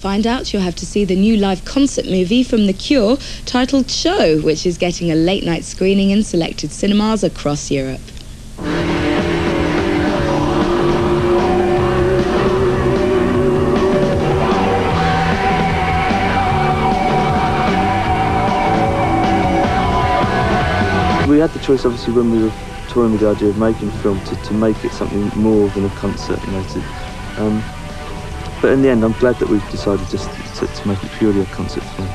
Find out you'll have to see the new live concert movie from The Cure titled Show, which is getting a late night screening in selected cinemas across Europe. We had the choice, obviously, when we were toying with the idea of making film, to, to make it something more than a concert, you know. To, um, but in the end, I'm glad that we've decided just to, to make it purely a concert film.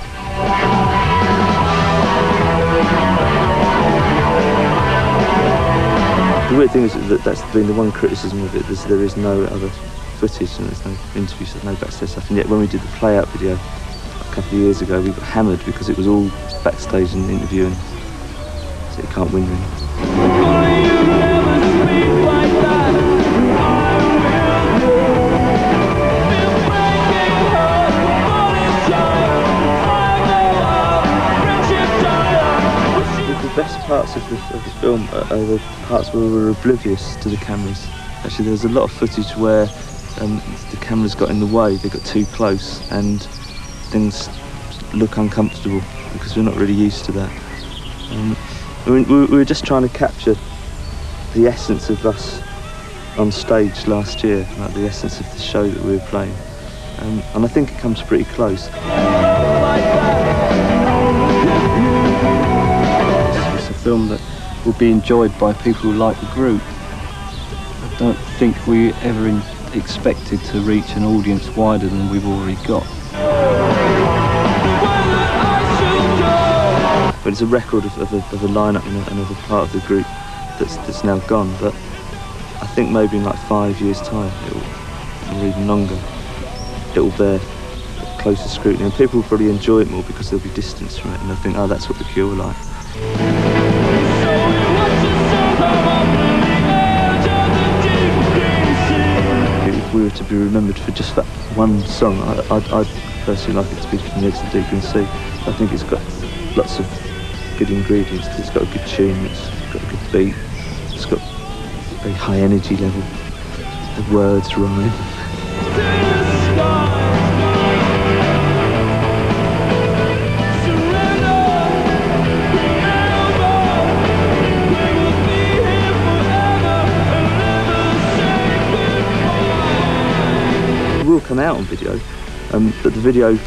The weird thing is that that's been the one criticism of it, is there is no other footage and there's no interviews, there's no backstage stuff. And yet when we did the play out video a couple of years ago, we got hammered because it was all backstage and interviewing. So you can't win really. Best parts of the, of the film are, the parts where we're oblivious to the cameras. Actually, there's a lot of footage where um, the cameras got in the way, they got too close, and things look uncomfortable because we're not really used to that. Um, we, we, we were just trying to capture the essence of us on stage last year, like the essence of the show that we were playing. Um, and I think it comes pretty close. Film that will be enjoyed by people who like the group. I don't think we ever expected to reach an audience wider than we've already got. But it's a record of, of, a, of a lineup and, a, and of a part of the group that's, that's now gone. But I think maybe in like five years' time, it'll, or even longer, it will bear closer scrutiny. And people will probably enjoy it more because there'll be distance from it and they'll think, oh, that's what the Cure were like. Be remembered for just that one song, I, I'd, I'd personally like it to be From the Edge of Green Sea. I think it's got lots of good ingredients. It's got a good tune, it's got a good beat, it's got a very high energy level. The words rhyme. out on video, um, but the video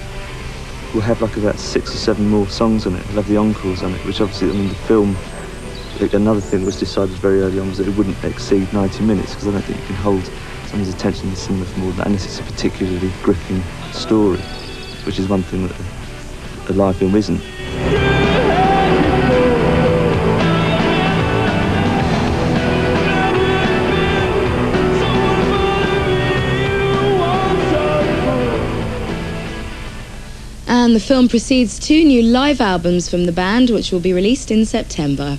will have like about six or seven more songs on it. It'll have the encores on it, which obviously, I mean, the film. Another thing was decided very early on was that it wouldn't exceed 90 minutes because I don't think you can hold someone's attention in the cinema for more than that unless it's a particularly gripping story, which is one thing that a live film isn't. And the film precedes two new live albums from the band, which will be released in September.